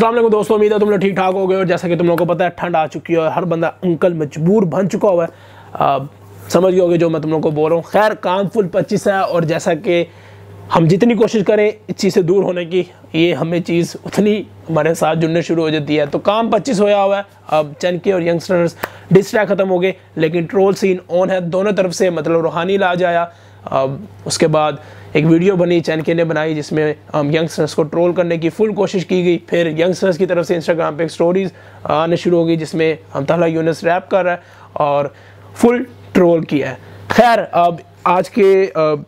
असल दोस्तों उम्मीद है तुम लोग ठीक ठाक हो गए और जैसा कि तुम लोगों को पता है ठंड आ चुकी है और हर बंदा अंकल मजबूर बन चुका हुआ है। आ, समझ गए होगे जो मैं तुम लोग को बोल रहा हूँ। खैर काम फुल पच्चीस है और जैसा कि हम जितनी कोशिश करें इस चीज़ से दूर होने की ये हमें चीज़ उतनी हमारे साथ जुड़ने शुरू हो जाती है। तो काम पच्चीस होया हुआ है। अब के और यंगस्टर्स डिस्ट्रैक ख़त्म हो गए लेकिन ट्रोल सीन ऑन है। दोनों तरफ़ से मतलब रूहानी इलाज आया। उसके बाद एक वीडियो बनी चैन के ने बनाई, जिसमें यंगस्टर्स को ट्रोल करने की फुल कोशिश की गई। फिर यंगस्टर्स की तरफ़ से इंस्टाग्राम पे एक स्टोरीज आने शुरू हो गई, जिसमें हम तला यूनिस रैप कर रहा है और फुल ट्रोल किया है। खैर, अब आज के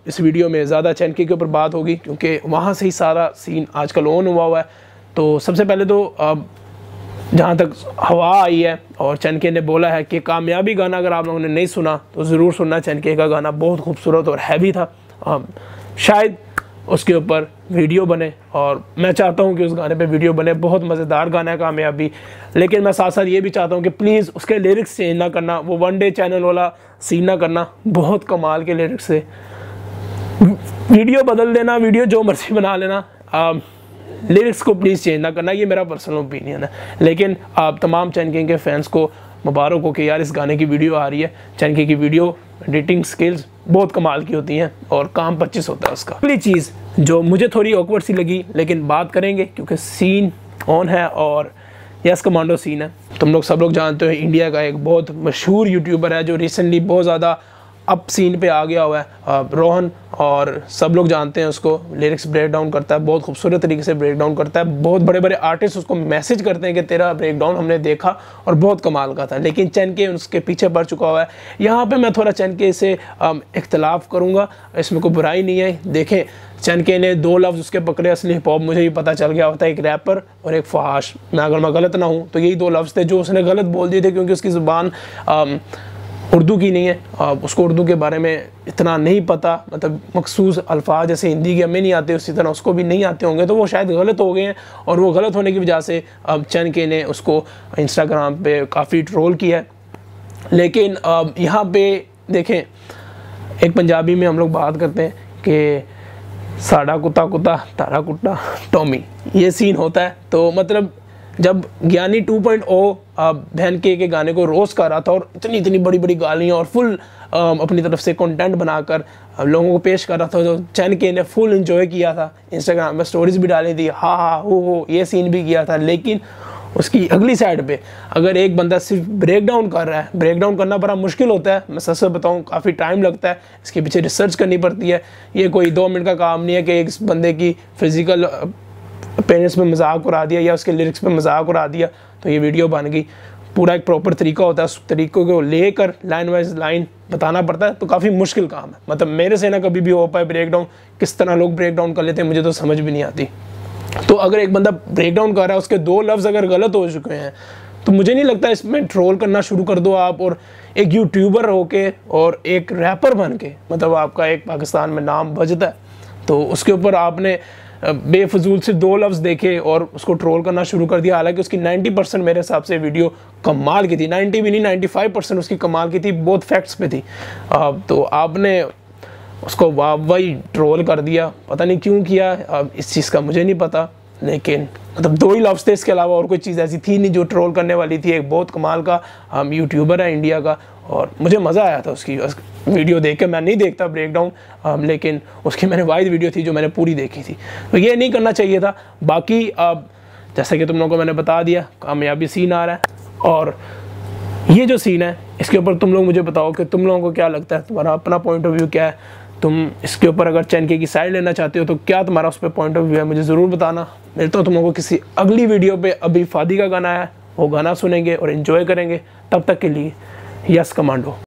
इस वीडियो में ज़्यादा चैन के ऊपर बात होगी, क्योंकि वहाँ से ही सारा सीन आजकल ऑन हुआ हुआ है। तो सबसे पहले तो जहाँ तक हवा आई है और चनके ने बोला है कि कामयाबी गाना अगर आप लोगों ने नहीं सुना तो ज़रूर सुनना। चनके का गाना बहुत खूबसूरत और हैवी था। शायद उसके ऊपर वीडियो बने और मैं चाहता हूँ कि उस गाने पे वीडियो बने। बहुत मज़ेदार गाना है कामयाबी। लेकिन मैं साथ साथ ये भी चाहता हूँ कि प्लीज़ उसके लिरिक्स चेंज ना करना, वो वन डे चैनल वाला सीन ना करना। बहुत कमाल के लिरिक्स से वीडियो बदल देना, वीडियो जो मर्ज़ी बना लेना। लिरिक्स को प्लीज़ चेंज ना करना, ये मेरा पर्सनल ओपिनियन है। लेकिन आप तमाम चैनकिंग के फैंस को मुबारक हो कि यार इस गाने की वीडियो आ रही है। चैनके की वीडियो एडिटिंग स्किल्स बहुत कमाल की होती हैं और काम पच्चीस होता है उसका। अगली चीज़ जो मुझे थोड़ी ऑकवर्ड सी लगी, लेकिन बात करेंगे क्योंकि सीन ऑन है और यस कमांडो सीन है। तुम लोग सब लोग जानते हो इंडिया का एक बहुत मशहूर यूट्यूबर है जो रिसेंटली बहुत ज़्यादा अब सीन पे आ गया हुआ है रोहन और सब लोग जानते हैं उसको लिरिक्स ब्रेक डाउन करता है, बहुत खूबसूरत तरीके से ब्रेक डाउन करता है, बहुत बड़े बड़े आर्टिस्ट उसको मैसेज करते हैं कि तेरा ब्रेक डाउन हमने देखा और बहुत कमाल का था, लेकिन चैन के उसके पीछे पड़ चुका हुआ है। यहाँ पर मैं थोड़ा चैन के से इख्तलाफ करूँगा, इसमें कोई बुराई नहीं है, देखें, चनके ने दो लफ्ज़ उसके पकड़े, असली हिप हॉप मुझे भी पता चल गया होता है, एक रैपर और एक फहाश मैं अगर मैं गलत ना हूँ तो यही दो लफ्ज़ थे जो उसने गलत बोल दिए थे, क्योंकि उसकी ज़ुबान उर्दू की नहीं है। उसको उर्दू के बारे में इतना नहीं पता मतलब मखसूस अल्फाज जैसे हिंदी के हमें नहीं आते, उसी तरह उसको भी नहीं आते होंगे तो वो शायद गलत हो गए हैं और वो गलत होने की वजह से अब चंद के ने उसको इंस्टाग्राम पे काफ़ी ट्रोल किया है। लेकिन अब यहाँ पे देखें, एक पंजाबी में हम लोग बात करते हैं कि साड़ा कुत्ता कुत्ता, तारा कुत्ता, टॉमी, ये सीन होता है। तो मतलब जब ज्ञानी 2.0 बहन के के गाने को रोज़ कर रहा था और इतनी इतनी बड़ी बड़ी गालियाँ और फुल अपनी तरफ़ से कंटेंट बनाकर लोगों को पेश कर रहा था जो चैन के ने फुल इन्जॉय किया था। इंस्टाग्राम में स्टोरीज भी डाली थी हाँ हाँ हो हो, ये सीन भी किया था, लेकिन उसकी अगली साइड पे अगर एक बंदा सिर्फ़ ब्रेक डाउन कर रहा है ब्रेक डाउन करना बड़ा मुश्किल होता है, मैं सच से बताऊँ, काफ़ी टाइम लगता है, इसके पीछे रिसर्च करनी पड़ती है। ये कोई दो मिनट का काम नहीं है कि एक बंदे की फ़िज़िकल पेरेंट्स पे मज़ाक उड़ा दिया या उसके लिरिक्स पे मज़ाक उड़ा दिया तो ये वीडियो बन गई। पूरा एक प्रॉपर तरीका होता है, उस तरीक़े को लेकर लाइन वाइज लाइन बताना पड़ता है तो काफ़ी मुश्किल काम है। मतलब मेरे से ना कभी भी हो पाए ब्रेक डाउन किस तरह लोग ब्रेक डाउन कर लेते हैं, मुझे तो समझ भी नहीं आती। तो अगर एक बंदा ब्रेक डाउन कर रहा है, उसके दो लफ्ज़ अगर गलत हो चुके हैं तो मुझे नहीं लगता इसमें ट्रोल करना शुरू कर दो आप और एक यूट्यूबर होके और एक रैपर बन के मतलब आपका एक पाकिस्तान में नाम बजता है तो उसके ऊपर आपने बेफजूल से दो लफ्ज़ देखे और उसको ट्रोल करना शुरू कर दिया। हालाँकि उसकी 90 परसेंट मेरे हिसाब से वीडियो कमाल की थी। 90 भी नहीं 95 परसेंट उसकी कमाल की थी। बहुत फैक्ट्स पे थी। तो आपने उसको वाह वही ट्रोल कर दिया। पता नहीं क्यों किया। अब इस चीज़ का मुझे नहीं पता। लेकिन मतलब दो ही लफ्ज़ थे इसके अलावा और कोई चीज़ ऐसी थी नहीं जो ट्रोल करने वाली थी, एक बहुत कमाल का, हम यूट्यूबर है इंडिया का, और मुझे मज़ा आया था उसकी वीडियो देख के, मैं नहीं देखता ब्रेक डाउन लेकिन उसकी मैंने वाइड वीडियो थी जो मैंने पूरी देखी थी। तो ये नहीं करना चाहिए था, बाकी अब, जैसा कि तुम लोगों को मैंने बता दिया, कामयाबी सीन आ रहा है, और ये जो सीन है, इसके ऊपर तुम लोग मुझे बताओ कि तुम लोगों को क्या लगता है, तुम्हारा अपना पॉइंट ऑफ़ व्यू क्या है? तुम इसके ऊपर अगर चैन के की साइड लेना चाहते हो तो क्या तुम्हारा उस पर पॉइंट ऑफ़ व्यू है? मुझे ज़रूर बताना। मिलता हूँ तुम लोगों को किसी अगली वीडियो पे अभी फादी का गाना है वो गाना सुनेंगे और इन्जॉय करेंगे। तब तक के लिए यस कमांडो।